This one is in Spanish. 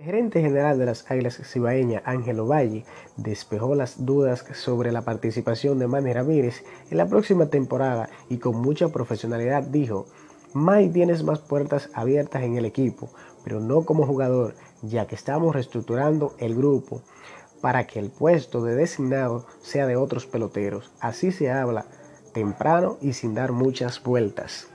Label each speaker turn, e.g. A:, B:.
A: El gerente general de las Águilas Cibaeñas, Ángelo Valle, despejó las dudas sobre la participación de Manny Ramírez en la próxima temporada y con mucha profesionalidad dijo, May tienes más puertas abiertas en el equipo, pero no como jugador, ya que estamos reestructurando el grupo para que el puesto de designado sea de otros peloteros. Así se habla temprano y sin dar muchas vueltas.